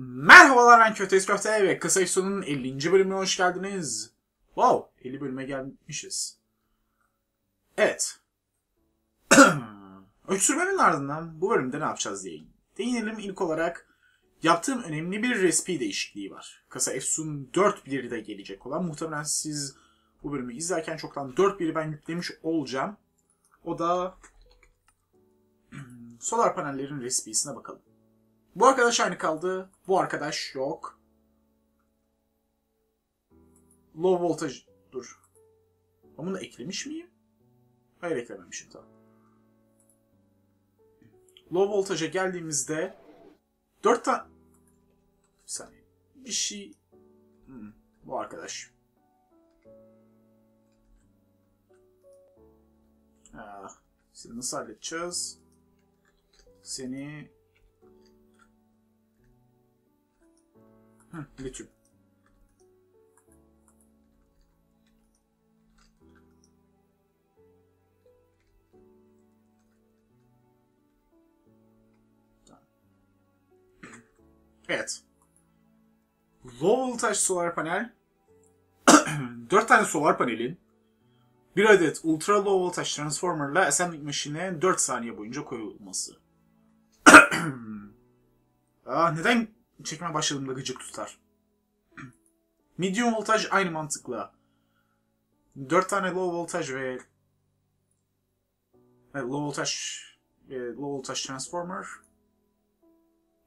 Merhabalar ben Kötü Köfte ve Kısa Son'un 50. bölümüne hoş geldiniz. Wow 50 bölüme gelmişiz. Evet. Öksürmenin ardından bu bölümde ne yapacağız diye değinelim. İlk olarak yaptığım önemli bir recipe değişikliği var. Kasa Efsun 4.1'de gelecek olan. Muhtemelen siz bu bölümü izlerken çoktan 4.1'i ben yüklemiş olacağım. O da solar panellerin recipesine bakalım. Bu arkadaş aynı kaldı. Bu arkadaş yok. Low voltage... Dur. Ben bunu eklemiş miyim? Hayır eklememişim tamam. Low voltage'a geldiğimizde 4 tane... Bir saniye. Bir şey... Hmm, bu arkadaş. Ah, seni nasıl halledeceğiz? Seni Hı, lityum. Evet. Low voltage solar panel 4 tane solar panelin bir adet ultra low voltage transformer ile assembling machine'e 4 saniye boyunca koyulması. Aa, neden çekme başladığımda gıcık tutar? Medium voltaj aynı mantıkla. 4 tane low voltage ve evet, low voltage ve low voltage transformer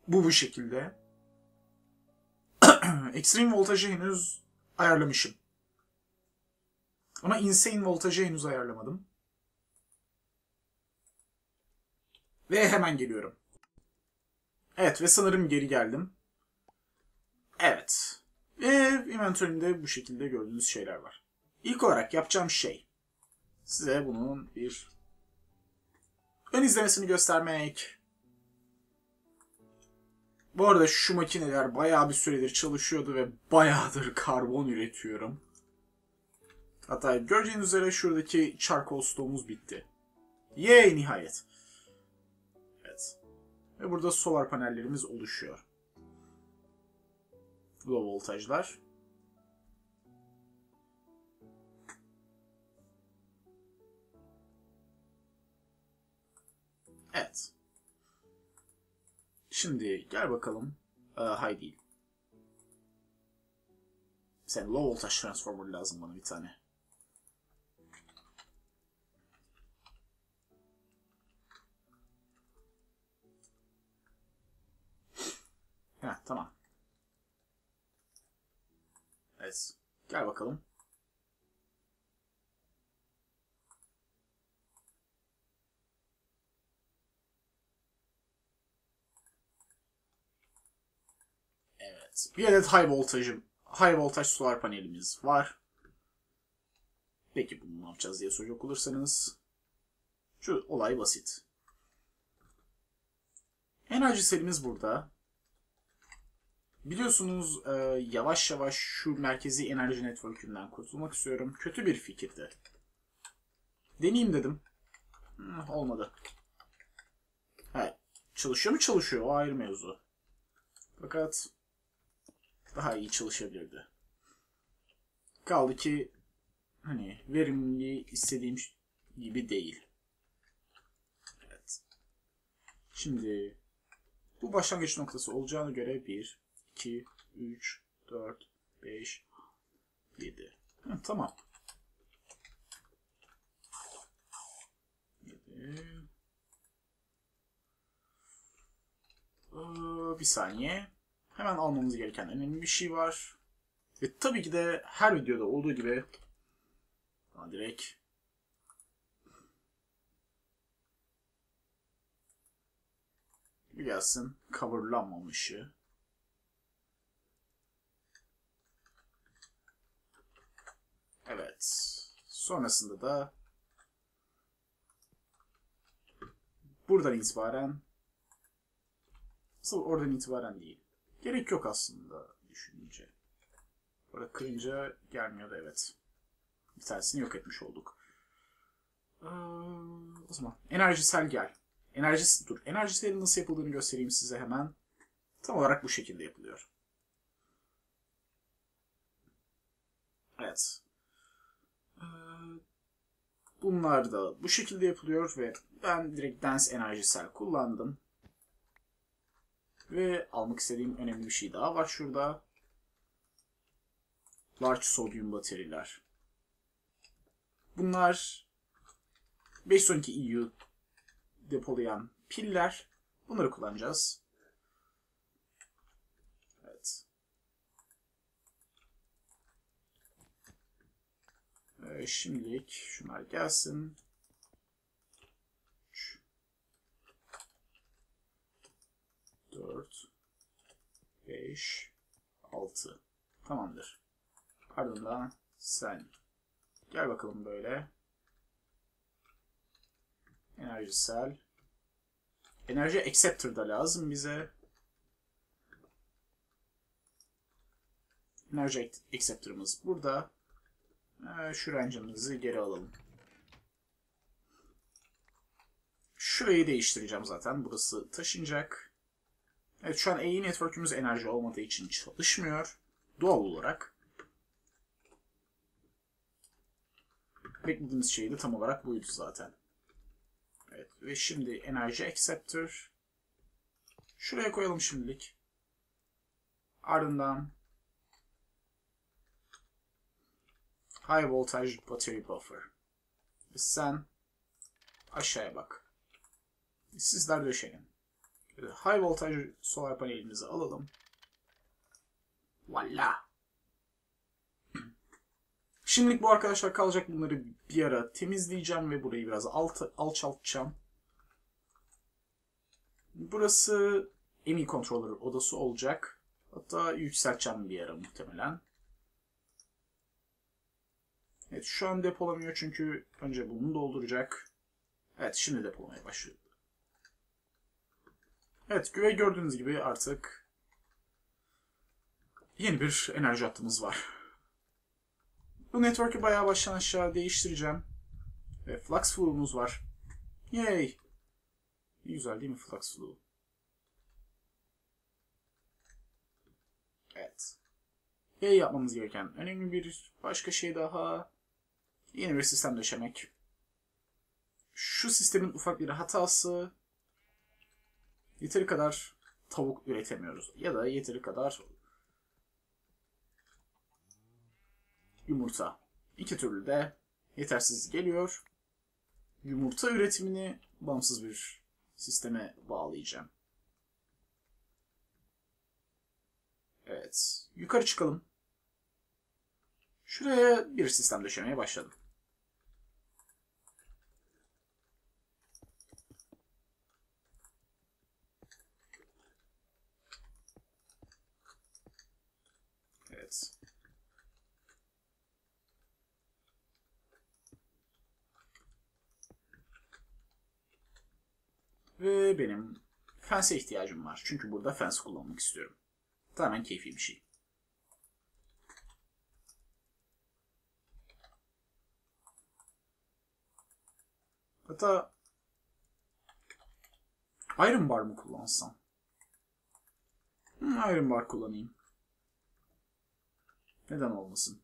bu bu şekilde. Extreme voltajı henüz ayarlamışım. Ama insane voltajı henüz ayarlamadım. Ve hemen geliyorum. Evet ve sanırım geri geldim. Evet. Ve inventörümde bu şekilde gördüğünüz şeyler var. İlk olarak yapacağım şey size bunun bir ön izlemesini göstermek. Bu arada şu makineler bayağı bir süredir çalışıyordu ve bayağıdır karbon üretiyorum. Hatta göreceğiniz üzere şuradaki charcoal stoğumuz bitti. Yay nihayet. Evet. Ve burada solar panellerimiz oluşuyor. Low voltajlar. Evet. Şimdi gel bakalım. Ee, hay değil. Sen low voltage transformer lazım bana bir tane. Heh, tamam. Evet. Gel bakalım. Evet. Bir adet high voltajım, high voltage solar panelimiz var. Peki bunu ne yapacağız diye soracak olursanız şu olay basit. Enerji selimiz burada. Biliyorsunuz e, yavaş yavaş şu merkezi enerji network'ünden kurtulmak istiyorum. Kötü bir fikirdi. Deneyeyim dedim. Hmm, olmadı. Evet. Çalışıyor mu çalışıyor o ayrı mevzu. Fakat daha iyi çalışabilirdi. Kaldı ki hani verimli istediğim gibi değil. Evet. Şimdi bu başlangıç noktası olacağına göre 1, 2, 3, 4, 5, 7. Hı, tamam. 7. Ee, bir saniye. Hemen almamız gereken önemli bir şey var. Ve tabii ki de her videoda olduğu gibi daha direkt bir gelsin coverlanmamışı. Evet. Sonrasında da buradan itibaren Nasıl oradan itibaren değil. Gerek yok aslında düşününce. Burada kırınca gelmiyordu evet. Bir tanesini yok etmiş olduk. Ee, o zaman enerjisel gel. Enerjisi, dur. Enerjiselin nasıl yapıldığını göstereyim size hemen. Tam olarak bu şekilde yapılıyor. Evet. Bunlar da bu şekilde yapılıyor ve ben direkt Dance Enerjisel kullandım. Ve almak istediğim önemli bir şey daha var şurada. Large Sodium bateriler. Bunlar 512 EU depolayan piller. Bunları kullanacağız. Evet. Ee, şimdilik şunlar gelsin. 3 4 5 6 Tamamdır. Ardından sen gel bakalım böyle. Enerjisel. Enerji acceptor da lazım bize. Enerji acceptor'ımız burada. Ee, şu range'ımızı geri alalım. Şurayı değiştireceğim zaten. Burası taşınacak. Evet şu an AE network'ümüz enerji olmadığı için çalışmıyor. Doğal olarak. Beklediğimiz şey de tam olarak buydu zaten. Evet ve şimdi enerji acceptor. Şuraya koyalım şimdilik. Ardından High Voltage Battery Buffer. Sen aşağıya bak. Sizler döşenin. High Voltage solar panelimizi alalım. Valla. Şimdilik bu arkadaşlar kalacak. Bunları bir ara temizleyeceğim ve burayı biraz alt, alçaltacağım. Burası MI controller odası olacak. Hatta yükselteceğim bir ara muhtemelen. Evet şu an depolamıyor çünkü önce bunu dolduracak. Evet şimdi depolamaya başlıyor. Evet güve gördüğünüz gibi artık yeni bir enerji hattımız var. Bu network'ü bayağı baştan aşağı değiştireceğim. Ve flux flow'umuz var. Yay! Güzel değil mi flux flow? Evet. Yay yapmamız gereken önemli bir başka şey daha. Yeni bir sistem döşemek. Şu sistemin ufak bir hatası yeteri kadar tavuk üretemiyoruz. Ya da yeteri kadar yumurta. İki türlü de yetersiz geliyor. Yumurta üretimini bağımsız bir sisteme bağlayacağım. Evet. Yukarı çıkalım. Şuraya bir sistem döşemeye başladım. Evet. Ve benim fense ihtiyacım var. Çünkü burada fence kullanmak istiyorum. Tamamen keyfi bir şey. Hatta Iron Bar mı kullansam? Hmm, Iron Bar kullanayım. Neden olmasın?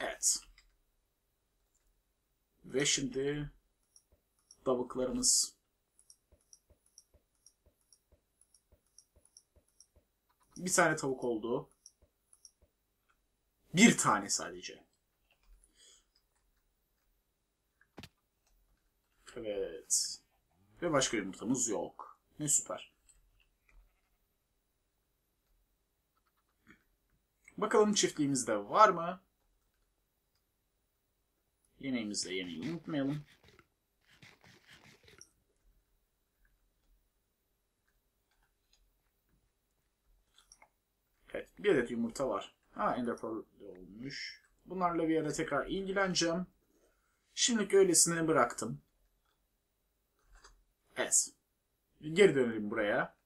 Evet. Ve şimdi tavuklarımız bir tane tavuk oldu. Bir tane sadece. Evet. Ve başka yumurtamız yok. Ne süper. Bakalım çiftliğimizde var mı? Yemeğimizde yemeği unutmayalım. Evet, bir adet yumurta var. Ha, Ender olmuş. Bunlarla bir ara tekrar ilgileneceğim. Şimdilik öylesine bıraktım. Evet. Geri dönelim buraya.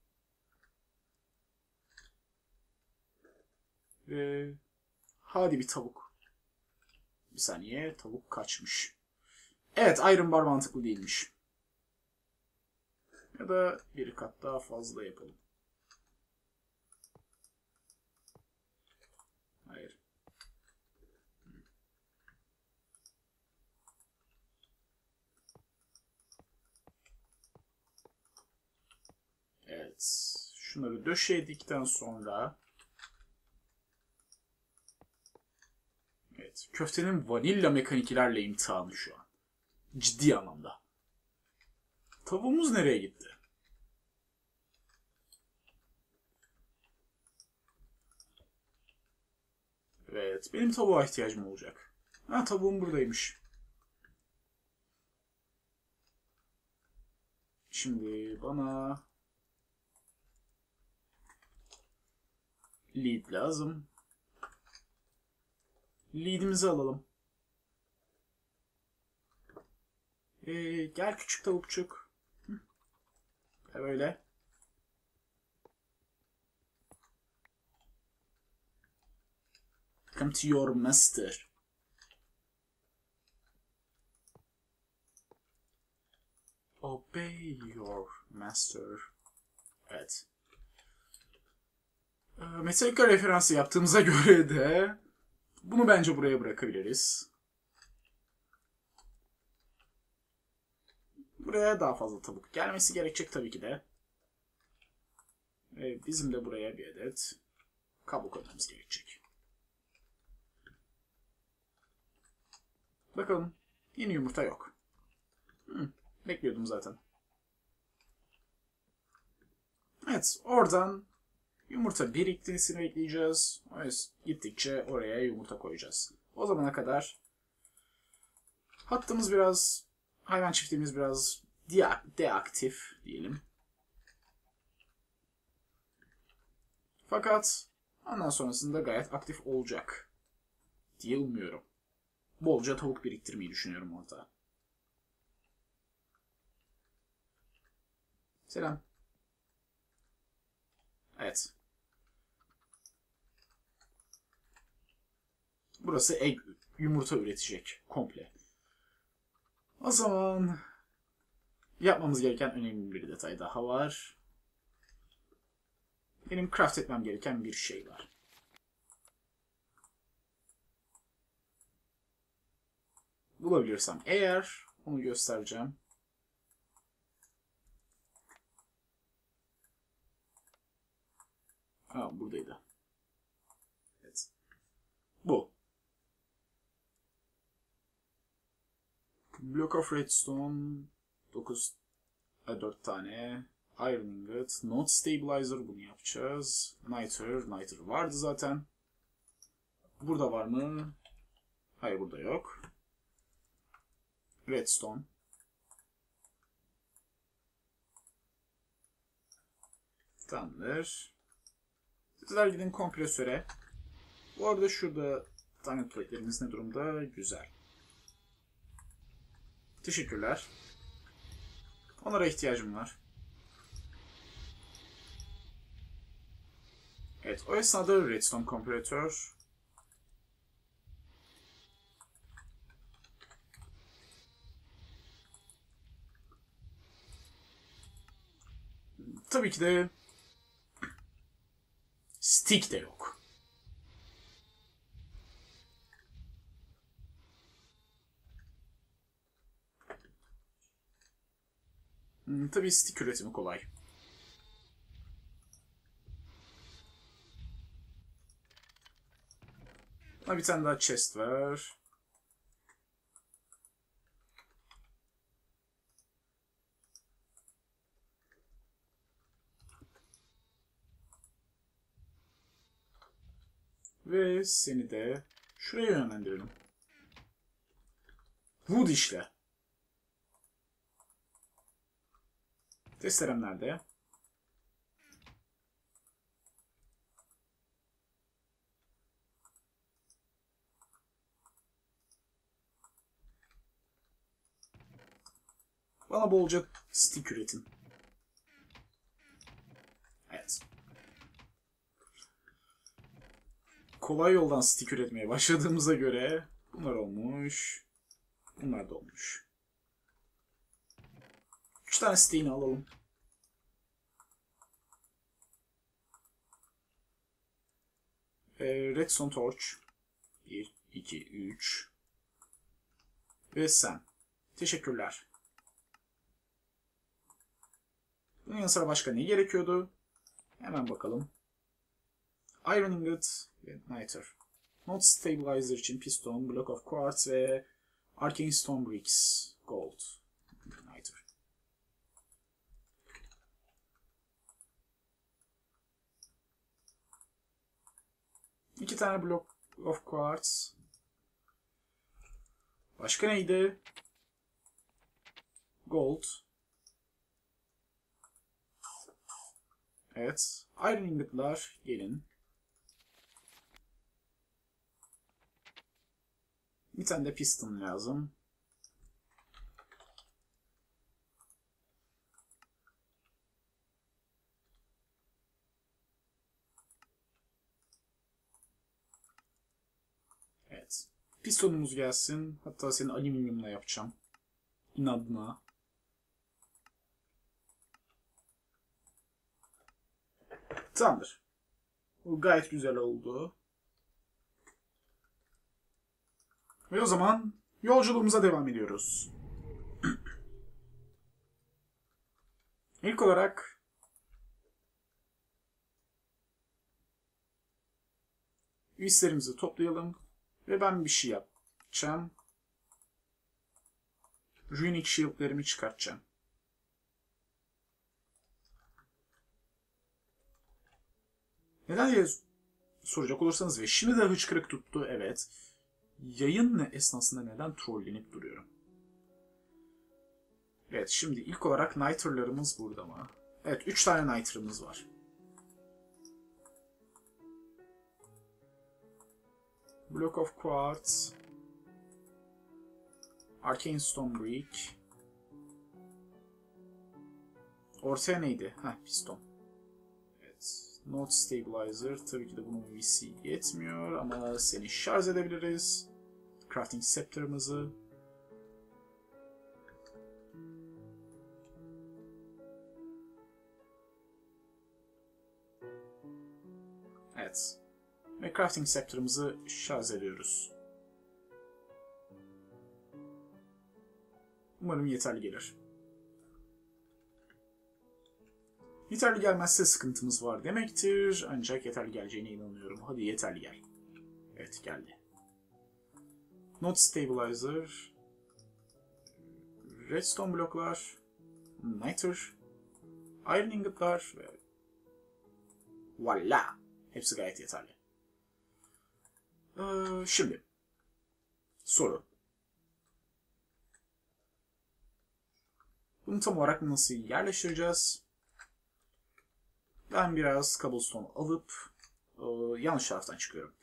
Ve hadi bir tavuk. Bir saniye tavuk kaçmış. Evet Iron Bar mantıklı değilmiş. Ya da bir kat daha fazla yapalım. Hayır. Evet. Şunları döşedikten sonra Evet. Köftenin vanilya mekaniklerle imtihanı şu an. Ciddi anlamda. Tavuğumuz nereye gitti? Evet. Benim tavuğa ihtiyacım olacak. Ha tavuğum buradaymış. Şimdi bana lead lazım. Lead'imizi alalım. Ee, gel küçük tavukçuk. Böyle. Come to your master. Obey your master. Evet. Ee, Metallica referansı yaptığımıza göre de bunu bence buraya bırakabiliriz. Buraya daha fazla tavuk gelmesi gerekecek tabii ki de. Ve bizim de buraya bir adet kablo koymamız gerekecek. Bakalım. Yeni yumurta yok. Hı, bekliyordum zaten. Evet, oradan yumurta biriktirisini bekleyeceğiz. Gittikçe oraya yumurta koyacağız. O zamana kadar hattımız biraz, hayvan çiftliğimiz biraz deaktif diyelim. Fakat ondan sonrasında gayet aktif olacak diye umuyorum. Bolca tavuk biriktirmeyi düşünüyorum orada. Selam. Evet. Burası egg, yumurta üretecek komple. O zaman yapmamız gereken önemli bir detay daha var. Benim craft etmem gereken bir şey var. Bulabilirsem eğer onu göstereceğim. Aa buradaydı. Evet. Bu. Block of Redstone 9 4 tane Iron Ingot, Node Stabilizer bunu yapacağız. Niter, Niter vardı zaten. Burada var mı? Hayır burada yok. Redstone. Tamamdır. Sizler gidin kompresöre. Bu arada şurada tane tuvaletlerimiz ne durumda? Güzel. Teşekkürler. Onlara ihtiyacım var. Evet, o esnada redstone komparatör. Tabii ki de stick de yok. Hmm, tabii stick üretimi kolay. Ha, bir tane daha chest var. Ve seni de şuraya yönlendirelim. Wood işle. Testerem nerede? Bana bolca stick üretin. Evet. kolay yoldan stick üretmeye başladığımıza göre bunlar olmuş. Bunlar da olmuş. 3 tane stick'ini alalım. Ee, Redstone Torch. 1, 2, 3. Ve sen. Teşekkürler. Bunun yanı sıra başka ne gerekiyordu? Hemen bakalım. Iron Ingot ve Niter. Not Stabilizer için Piston, Block of Quartz ve Arcane Stone Bricks. Gold. Niter. İki tane Block of Quartz. Başka neydi? Gold. Evet. Iron ingotlar gelin. Bir tane de piston lazım. Evet. Pistonumuz gelsin. Hatta seni alüminyumla yapacağım. İnadına. Tamamdır. Bu gayet güzel oldu. Ve o zaman yolculuğumuza devam ediyoruz. İlk olarak üyeslerimizi toplayalım ve ben bir şey yapacağım. Runic Shield'lerimi çıkartacağım. Neden diye soracak olursanız ve şimdi de hıçkırık tuttu evet. Yayın esnasında neden trollenip duruyorum? Evet şimdi ilk olarak Nitr'larımız burada mı? Evet 3 tane Nitr'ımız var. Block of Quartz. Arcane Stone Brick. Ortaya neydi? Heh piston. Evet. Node Stabilizer. Tabii ki de bunun VC yetmiyor ama seni şarj edebiliriz. Crafting Scepter'ımızı. Ve Crafting Scepter'ımızı şarj ediyoruz. Umarım yeterli gelir. Yeterli gelmezse sıkıntımız var demektir. Ancak yeterli geleceğine inanıyorum. Hadi yeterli gel. Evet geldi. Not Stabilizer. Redstone bloklar. Niter. Iron ingotlar ve Voila. Hepsi gayet yeterli. Ee, şimdi. Soru. Bunu tam olarak nasıl yerleştireceğiz? Ben biraz cobblestone alıp e, yanlış taraftan çıkıyorum.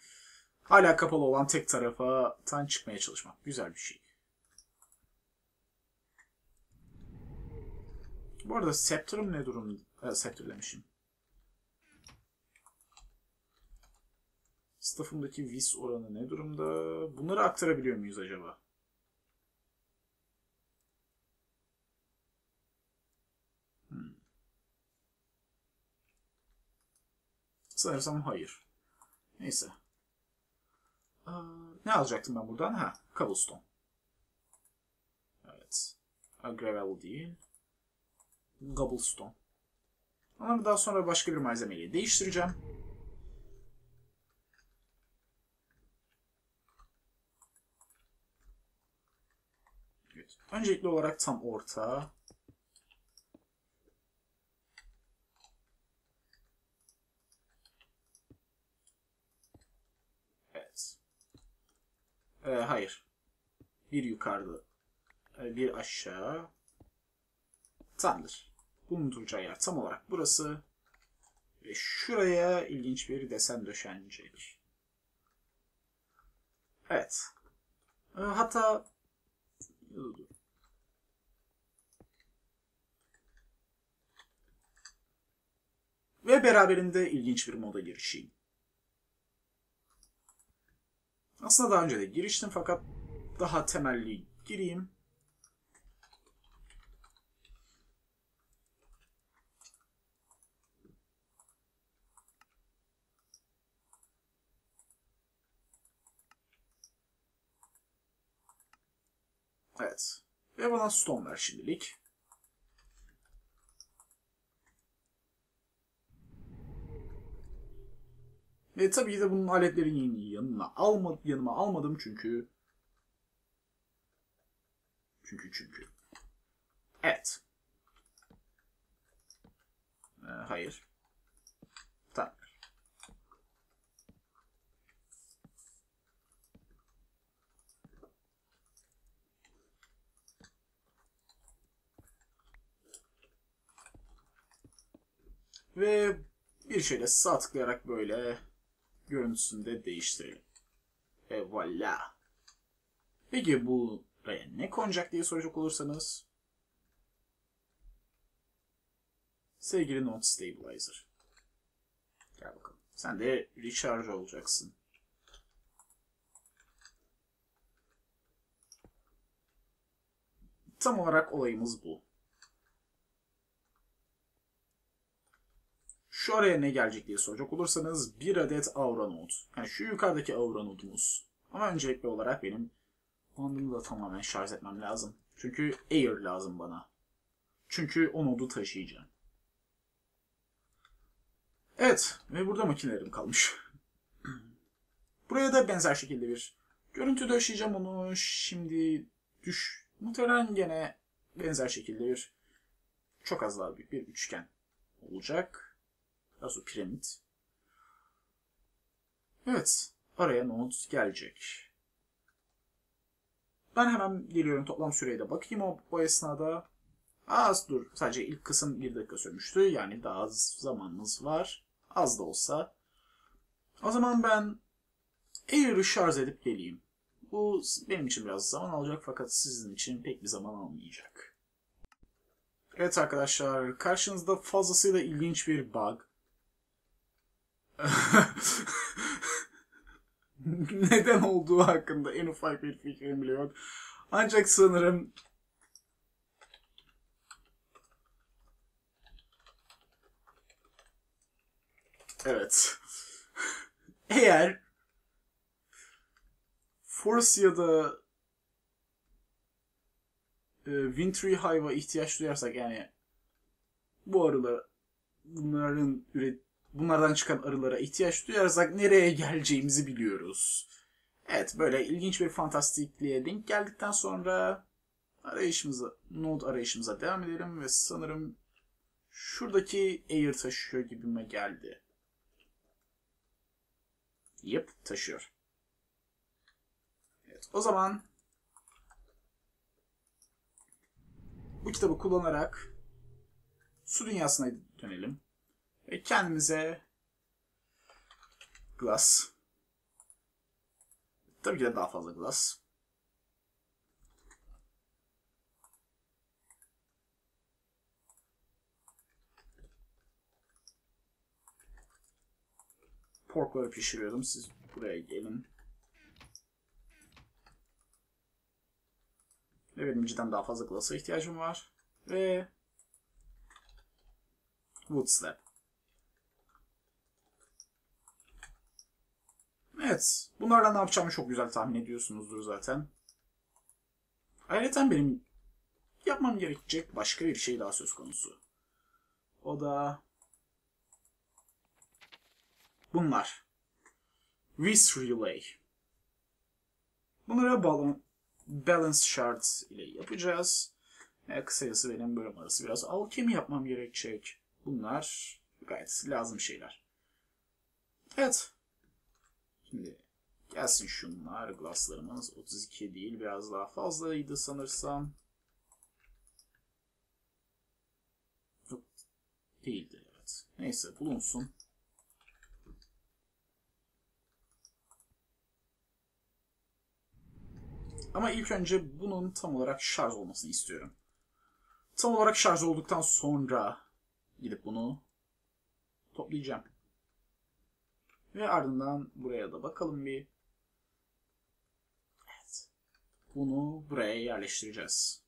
Hala kapalı olan tek tarafa tan çıkmaya çalışmak. Güzel bir şey. Bu arada Scepter'ım ne durum? E, Scepter demişim. Staff'ımdaki vis oranı ne durumda? Bunları aktarabiliyor muyuz acaba? Hmm. Sanırsam hayır. Neyse. Aa, ne alacaktım ben buradan? Ha, cobblestone. Evet. A gravel değil. Cobblestone. Ama daha sonra başka bir malzemeyi değiştireceğim. Evet. Öncelikli olarak tam orta. Evet. Ee, hayır. Bir yukarıda. Ee, bir aşağı. Tamamdır. Bunun duracağı yer tam olarak burası. Ve şuraya ilginç bir desen döşenecek. Evet. Ee, hatta ve beraberinde ilginç bir moda girişeyim. Aslında daha önce de giriştim fakat daha temelli gireyim. Evet. Ve bana stone ver şimdilik. Ve tabii ki de bunun aletlerin yanına alma, yanıma almadım çünkü çünkü çünkü. Evet. Ee, hayır. Ve bir şeyle sağ tıklayarak böyle görüntüsünü de değiştirelim. Ve voilà. Peki bu buraya ne konacak diye soracak olursanız sevgili Node Stabilizer. Gel bakalım. Sen de recharge olacaksın. Tam olarak olayımız bu. Şu araya ne gelecek diye soracak olursanız bir adet Aura Node. Yani şu yukarıdaki Aura Node'umuz. Ama öncelikli olarak benim Bandımı da tamamen şarj etmem lazım. Çünkü Air lazım bana. Çünkü o nodu taşıyacağım. Evet ve burada makinelerim kalmış. Buraya da benzer şekilde bir görüntü döşeyeceğim onu. Şimdi düş. Muhtemelen gene benzer şekilde bir çok az daha büyük bir üçgen olacak. Daha sonra piramit. Evet. Araya node gelecek. Ben hemen geliyorum toplam süreye de bakayım o, o esnada. Az dur. Sadece ilk kısım bir dakika sürmüştü. Yani daha az zamanımız var. Az da olsa. O zaman ben Air'ı şarj edip geleyim. Bu benim için biraz zaman alacak fakat sizin için pek bir zaman almayacak. Evet arkadaşlar karşınızda fazlasıyla ilginç bir bug. neden olduğu hakkında en ufak bir fikrim bile yok. Ancak sanırım Evet. Eğer Force ya da e, Wintry Hive'a ihtiyaç duyarsak yani bu arılar bunların üret bunlardan çıkan arılara ihtiyaç duyarsak nereye geleceğimizi biliyoruz. Evet böyle ilginç bir fantastikliğe denk geldikten sonra arayışımıza, node arayışımıza devam edelim ve sanırım şuradaki air taşıyor gibime geldi. Yep taşıyor. Evet o zaman bu kitabı kullanarak su dünyasına dönelim. Ve kendimize glass. Tabii ki de daha fazla glass. Porkları pişiriyordum. Siz buraya gelin. Ve benim cidden daha fazla glass'a ihtiyacım var. Ve Wood Slab. Evet. Bunlarla ne yapacağımı çok güzel tahmin ediyorsunuzdur zaten. Ayrıca benim yapmam gerekecek başka bir şey daha söz konusu. O da bunlar. Vis Relay. Bunlara balon, balance shard ile yapacağız. E, kısacası benim bölüm arası biraz alkemi yapmam gerekecek. Bunlar gayet lazım şeyler. Evet. Şimdi gelsin şunlar. Glasslarımız 32 değil. Biraz daha fazlaydı sanırsam. Yok. Değildi evet. Neyse bulunsun. Ama ilk önce bunun tam olarak şarj olmasını istiyorum. Tam olarak şarj olduktan sonra gidip bunu toplayacağım. Ve ardından buraya da bakalım bir. bunu buraya yerleştireceğiz.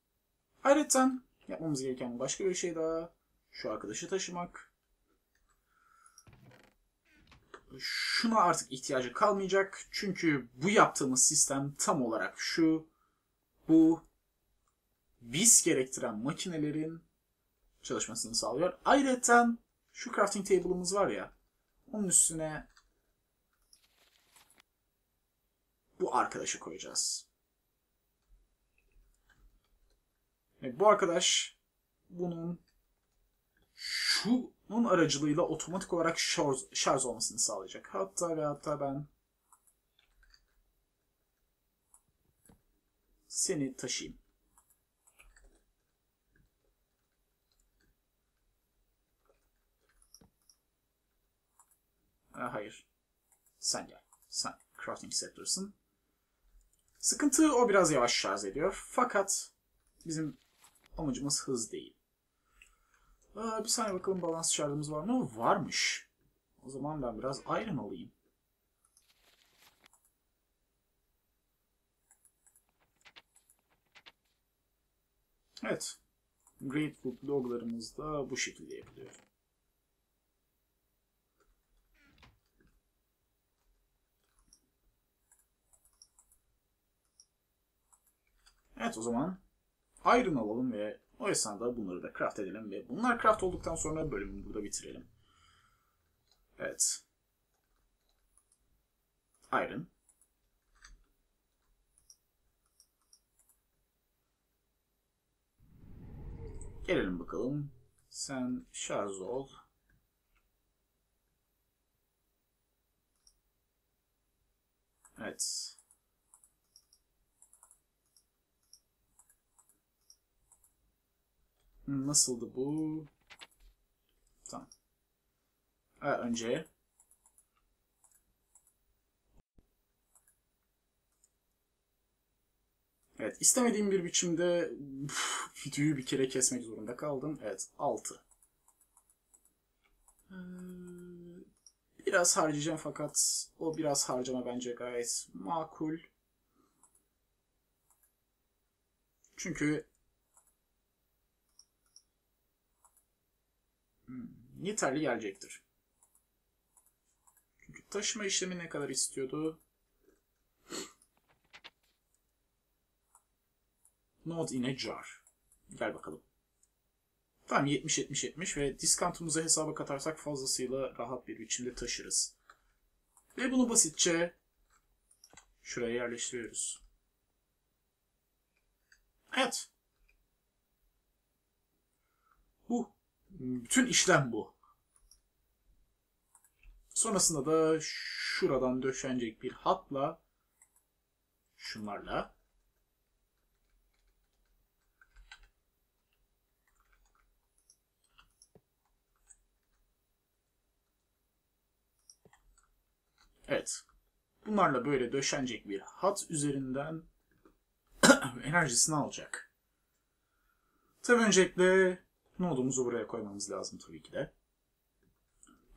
Ayrıca yapmamız gereken başka bir şey daha. Şu arkadaşı taşımak. Şuna artık ihtiyacı kalmayacak. Çünkü bu yaptığımız sistem tam olarak şu. Bu biz gerektiren makinelerin çalışmasını sağlıyor. Ayrıca şu crafting table'ımız var ya. Onun üstüne bu arkadaşı koyacağız. Ve bu arkadaş bunun şunun aracılığıyla otomatik olarak şarj, şarj olmasını sağlayacak. Hatta ve hatta ben seni taşıyayım. Ha, hayır. Sen gel. Sen crafting sector'sın. Sıkıntı o biraz yavaş şarj ediyor. Fakat bizim amacımız hız değil. Aa, bir saniye bakalım balans şarjımız var mı? Varmış. O zaman ben biraz iron alayım. Evet. Grateful loglarımız da bu şekilde yapılıyor. Evet o zaman iron alalım ve o esnada bunları da craft edelim ve bunlar craft olduktan sonra bölümü burada bitirelim. Evet. Iron. Gelelim bakalım. Sen şarj ol. Evet. Nasıldı bu? Tamam. Ha, önce Evet, istemediğim bir biçimde uf, videoyu bir kere kesmek zorunda kaldım. Evet, 6. Ee, biraz harcayacağım fakat o biraz harcama bence gayet makul. Çünkü Yeterli gelecektir. Çünkü taşıma işlemi ne kadar istiyordu? Not in a jar. Gel bakalım. Tamam 70-70-70 ve diskantımızı hesaba katarsak fazlasıyla rahat bir biçimde taşırız. Ve bunu basitçe şuraya yerleştiriyoruz. Evet. Bu bütün işlem bu. Sonrasında da şuradan döşenecek bir hatla şunlarla Evet. Bunlarla böyle döşenecek bir hat üzerinden enerjisini alacak. Tabii öncelikle nodumuzu buraya koymamız lazım tabii ki de.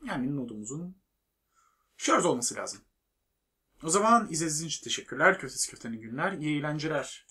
Yani nodumuzun şarj olması lazım. O zaman izlediğiniz için teşekkürler. Köftesi köftenin günler. İyi eğlenceler.